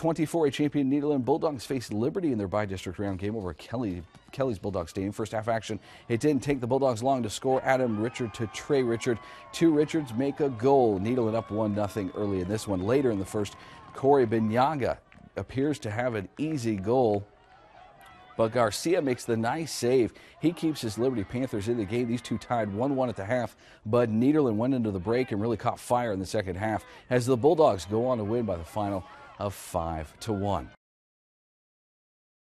24A champion Nederland Bulldogs faced Liberty in their bi-district round game over Kelly Kelly's Bulldogs Stadium. First half action, it didn't take the Bulldogs long to score. Adam Richard to Trey Richard. Two Richards make a goal. Nederland up 1 0 early in this one. Later in the first, Corey Binyaga appears to have an easy goal. But Garcia makes the nice save. He keeps his Liberty Panthers in the game. These two tied 1 1 at the half, but Nederland went into the break and really caught fire in the second half as the Bulldogs go on to win by the final of 5 to 1.